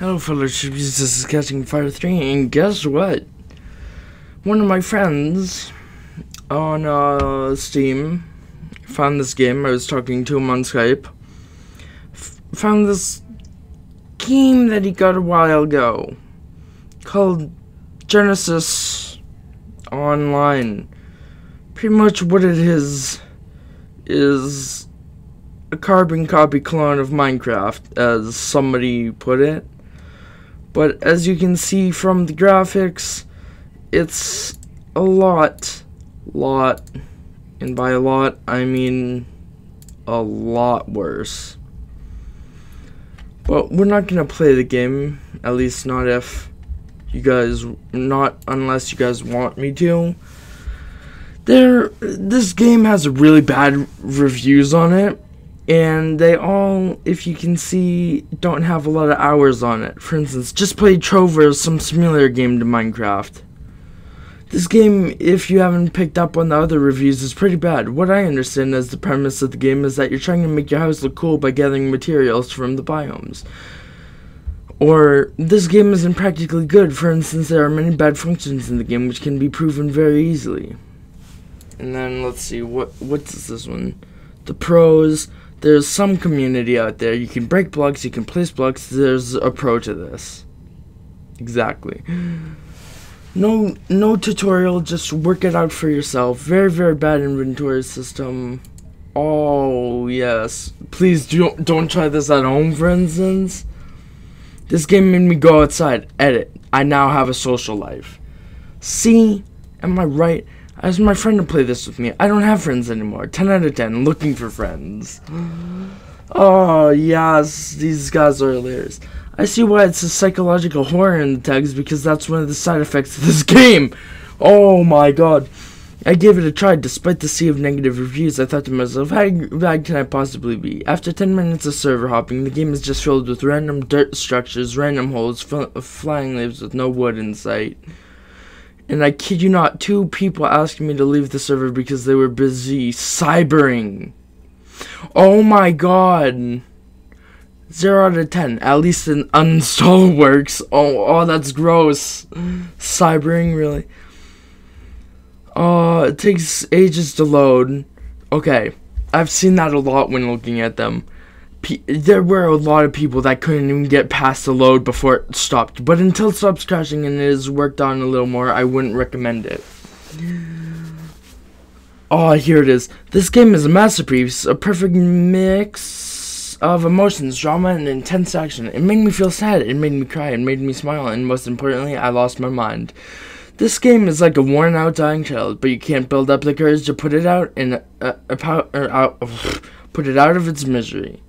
Hello, fellow tributes. This is Catching Fire 3, and guess what? One of my friends on uh, Steam found this game. I was talking to him on Skype. F- found this game that he got a while ago called Genesis Online. Pretty much what it is is a carbon copy clone of Minecraft, as somebody put it. But as you can see from the graphics, it's a lot, lot, and by a lot, I mean a lot worse. But we're not gonna play the game, at least not if you guys, not unless you guys want me to. There, this game has really bad reviews on it and they all, if you can see, don't have a lot of hours on it. For instance, just play Trover, some similar game to Minecraft. This game, if you haven't picked up on the other reviews, is pretty bad. What I understand as the premise of the game is that you're trying to make your house look cool by gathering materials from the biomes. Or, this game isn't practically good. For instance, there are many bad functions in the game which can be proven very easily. And then, let's see, what what's this one? The pros there's some community out there. You can break blocks, you can place blocks. There's a pro to this. Exactly. No no tutorial, just work it out for yourself. Very very bad inventory system. Oh, yes. Please don't don't try this at home, for instance. This game made me go outside. Edit. I now have a social life. See? Am I right? I asked my friend to play this with me. I don't have friends anymore. 10 out of 10. Looking for friends. oh, yes. These guys are hilarious. I see why it's a psychological horror in the tags because that's one of the side effects of this game. Oh my god. I gave it a try despite the sea of negative reviews. I thought to myself, how bad can I possibly be? After 10 minutes of server hopping, the game is just filled with random dirt structures, random holes, flying leaves with no wood in sight. And I kid you not, two people asked me to leave the server because they were busy cybering. Oh my god. 0 out of 10. At least an uninstall works. Oh, oh, that's gross. Cybering, really? Oh, it takes ages to load. Okay, I've seen that a lot when looking at them there were a lot of people that couldn't even get past the load before it stopped. But until it stops crashing and it is worked on a little more, I wouldn't recommend it. Oh, here it is. This game is a masterpiece, a perfect mix of emotions, drama, and intense action. It made me feel sad, it made me cry, it made me smile, and most importantly, I lost my mind. This game is like a worn out dying child, but you can't build up the courage to put it out in a, a, a, or out, put it out of its misery.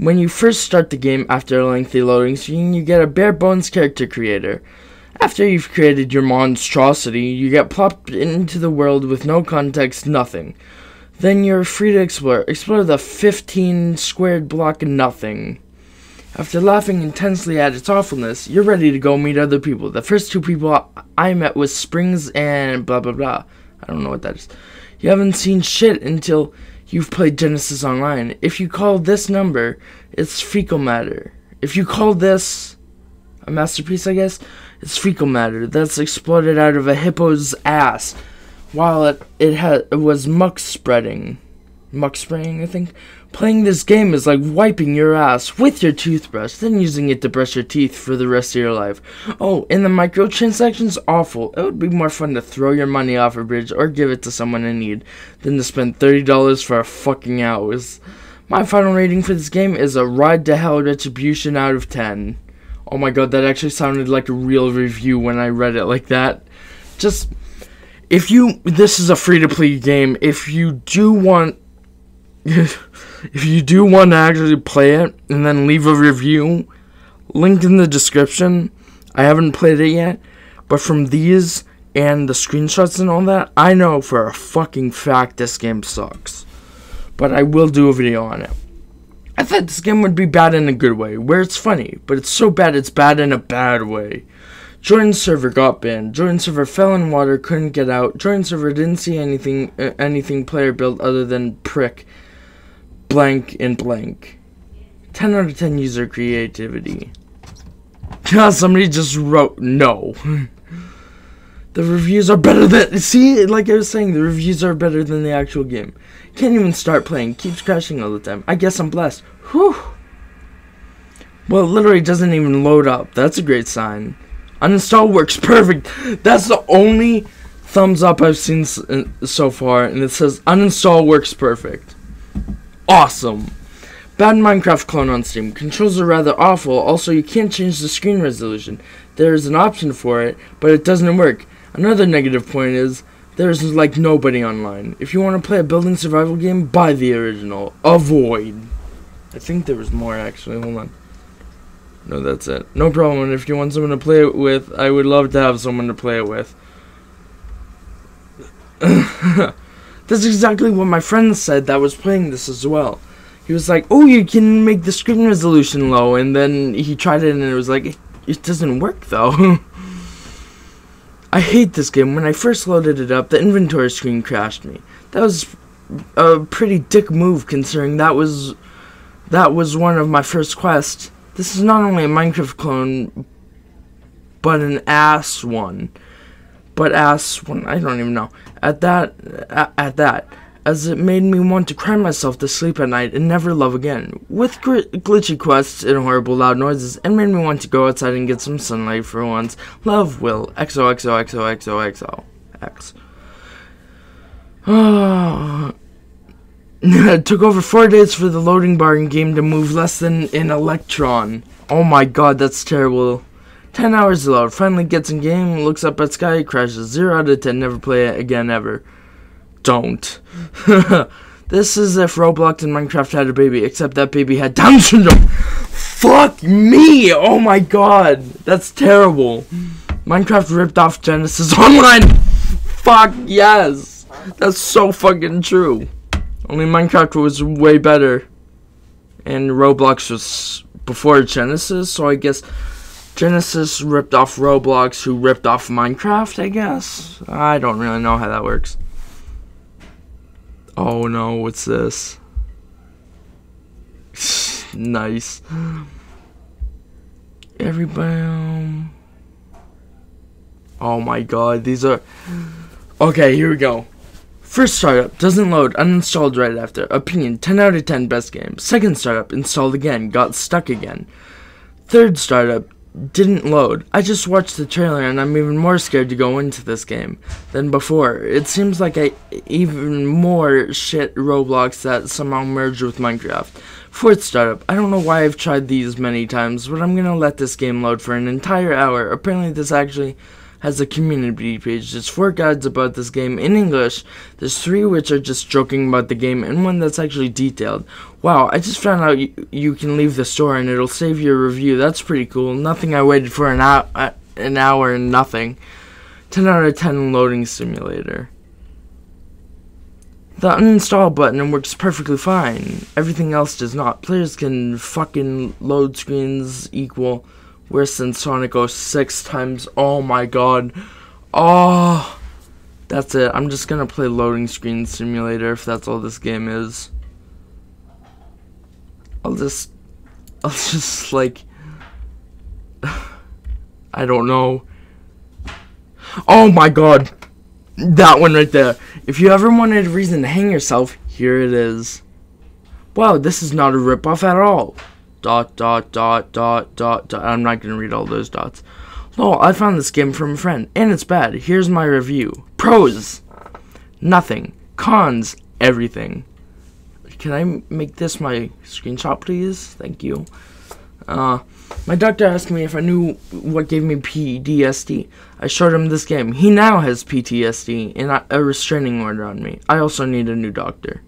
When you first start the game after a lengthy loading screen, you get a bare bones character creator. After you've created your monstrosity, you get plopped into the world with no context, nothing. Then you're free to explore. Explore the 15 squared block nothing. After laughing intensely at its awfulness, you're ready to go meet other people. The first two people I met was Springs and blah blah blah. I don't know what that is. You haven't seen shit until You've played Genesis Online. If you call this number, it's fecal matter. If you call this a masterpiece, I guess, it's fecal matter that's exploded out of a hippo's ass while it it, had, it was muck spreading. Muck spraying, I think. Playing this game is like wiping your ass with your toothbrush, then using it to brush your teeth for the rest of your life. Oh, and the microtransactions, awful. It would be more fun to throw your money off a bridge or give it to someone in need than to spend $30 for a fucking hours. My final rating for this game is a Ride to Hell Retribution out of 10. Oh my god, that actually sounded like a real review when I read it like that. Just, if you, this is a free to play game, if you do want if you do want to actually play it and then leave a review, link in the description. I haven't played it yet, but from these and the screenshots and all that, I know for a fucking fact this game sucks. But I will do a video on it. I thought this game would be bad in a good way, where it's funny, but it's so bad it's bad in a bad way. Join server got banned. Join server fell in water, couldn't get out. Join server didn't see anything uh, anything player built other than prick blank and blank. 10 out of 10 user creativity. God, somebody just wrote no. the reviews are better than. See, like I was saying, the reviews are better than the actual game. Can't even start playing. Keeps crashing all the time. I guess I'm blessed. Whew. Well, it literally doesn't even load up. That's a great sign. Uninstall works perfect. That's the only thumbs up I've seen uh, so far, and it says uninstall works perfect. Awesome. Bad Minecraft clone on Steam. Controls are rather awful. Also, you can't change the screen resolution. There is an option for it, but it doesn't work. Another negative point is there's like nobody online. If you want to play a building survival game, buy the original. Avoid. I think there was more actually. Hold on. No, that's it. No problem. If you want someone to play it with, I would love to have someone to play it with. that's exactly what my friend said that was playing this as well. He was like, "Oh, you can make the screen resolution low," and then he tried it, and it was like, "It doesn't work though." I hate this game. When I first loaded it up, the inventory screen crashed me. That was a pretty dick move, considering that was that was one of my first quests. This is not only a Minecraft clone, but an ass one. But ass one, I don't even know. At that, at, at that, as it made me want to cry myself to sleep at night and never love again. With glitchy quests and horrible loud noises, it made me want to go outside and get some sunlight for once. Love, Will. XOXOXOXOXO. X. It took over four days for the loading bar in game to move less than an electron. Oh my god, that's terrible. 10 hours to finally gets in game, looks up at sky, crashes. 0 out of 10, never play it again ever. Don't. this is if Roblox and Minecraft had a baby, except that baby had Down syndrome. Fuck me! Oh my god, that's terrible. Minecraft ripped off Genesis Online. Fuck yes. That's so fucking true. Only Minecraft was way better. And Roblox was before Genesis, so I guess Genesis ripped off Roblox, who ripped off Minecraft, I guess? I don't really know how that works. Oh no, what's this? nice. Everybody. Oh my god, these are. Okay, here we go. First startup, doesn't load, uninstalled right after. Opinion, 10 out of 10, best game. Second startup, installed again, got stuck again. Third startup, didn't load. I just watched the trailer and I'm even more scared to go into this game than before. It seems like a even more shit Roblox that somehow merged with Minecraft. Fourth startup, I don't know why I've tried these many times, but I'm gonna let this game load for an entire hour. Apparently this actually has a community page. There's four guides about this game in English. There's three which are just joking about the game, and one that's actually detailed. Wow, I just found out you, you can leave the store and it'll save your review. That's pretty cool. Nothing I waited for an hour, uh, an hour and nothing. 10 out of 10 loading simulator. The uninstall button works perfectly fine. Everything else does not. Players can fucking load screens equal worse than Sonic 06 times. Oh my god. Oh. That's it. I'm just gonna play loading screen simulator if that's all this game is. I'll just I'll just like I don't know. Oh my god. That one right there. If you ever wanted a reason to hang yourself, here it is. Wow, this is not a ripoff at all dot dot dot dot dot dot. I'm not gonna read all those dots. Oh, I found this game from a friend, and it's bad. Here's my review. Pros, nothing. Cons, everything. Can I make this my screenshot, please? Thank you. Uh, my doctor asked me if I knew what gave me PTSD. I showed him this game. He now has PTSD and a restraining order on me. I also need a new doctor.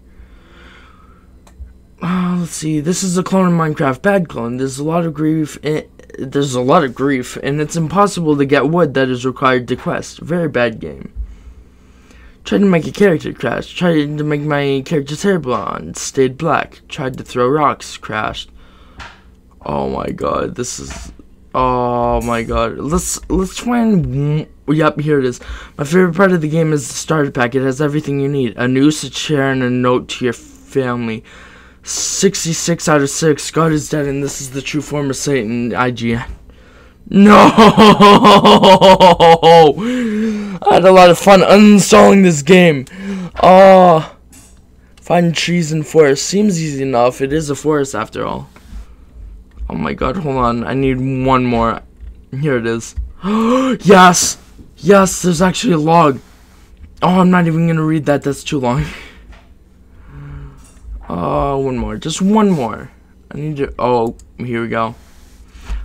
Uh, let's see. This is a clone of Minecraft. Bad clone. There's a lot of grief. In, there's a lot of grief, and it's impossible to get wood that is required to quest. Very bad game. Tried to make a character crash. Tried to make my character's hair blonde. Stayed black. Tried to throw rocks. Crashed. Oh my god. This is. Oh my god. Let's let's try and. Yep, here it is. My favorite part of the game is the starter pack. It has everything you need: a noose, a chair, and a note to your family. 66 out of 6. God is dead, and this is the true form of Satan. IGN. No! I had a lot of fun uninstalling this game. Oh. Find trees and forest. Seems easy enough. It is a forest after all. Oh my god, hold on. I need one more. Here it is. yes! Yes, there's actually a log. Oh, I'm not even gonna read that. That's too long. Uh, one more. Just one more. I need to. Oh, here we go.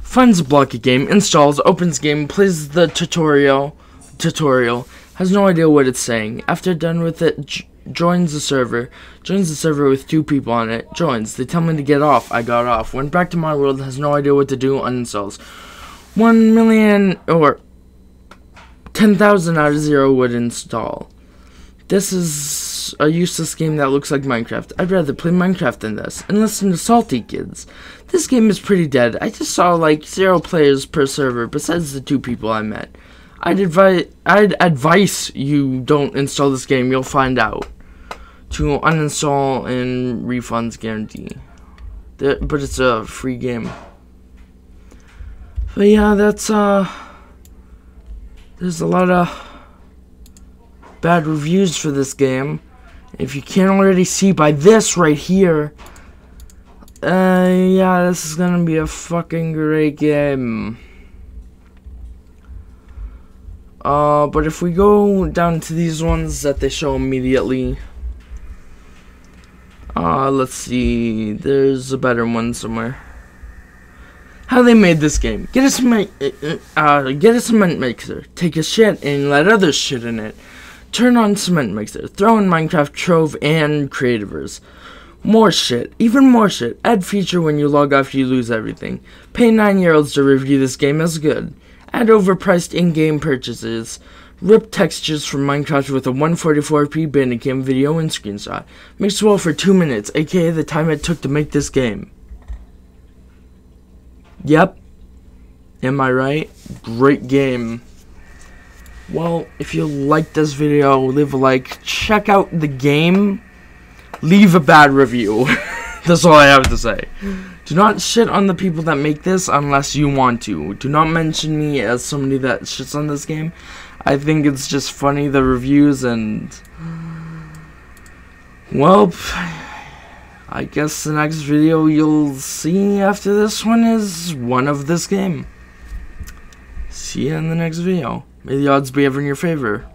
Finds a blocky game, installs, opens game, plays the tutorial. Tutorial. Has no idea what it's saying. After done with it, joins the server. Joins the server with two people on it. Joins. They tell me to get off. I got off. Went back to my world. Has no idea what to do. Uninstalls. One million or ten thousand out of zero would install. This is a useless game that looks like Minecraft. I'd rather play Minecraft than this, and listen to Salty Kids. This game is pretty dead. I just saw like zero players per server besides the two people I met. I'd advise I'd advise you don't install this game. You'll find out. To uninstall and refunds guarantee. but it's a free game. But yeah, that's uh there's a lot of bad reviews for this game. If you can't already see by this right here, uh, yeah, this is gonna be a fucking great game. Uh, but if we go down to these ones that they show immediately, uh, let's see, there's a better one somewhere. How they made this game. Get a cement, uh, uh, get a cement mixer, take a shit and let others shit in it. Turn on Cement Mixer, throw in Minecraft Trove and Creativerse. More shit, even more shit. Add feature when you log off you lose everything. Pay 9 year olds to review this game as good. Add overpriced in-game purchases. Rip textures from Minecraft with a 144p Bandicam video and screenshot. Mix well for 2 minutes, aka the time it took to make this game. Yep. Am I right? Great game. Well, if you like this video, leave a like, check out the game, leave a bad review. That's all I have to say. Do not shit on the people that make this unless you want to. Do not mention me as somebody that shits on this game. I think it's just funny, the reviews, and... Well, I guess the next video you'll see after this one is one of this game. See you in the next video. May the odds be ever in your favor.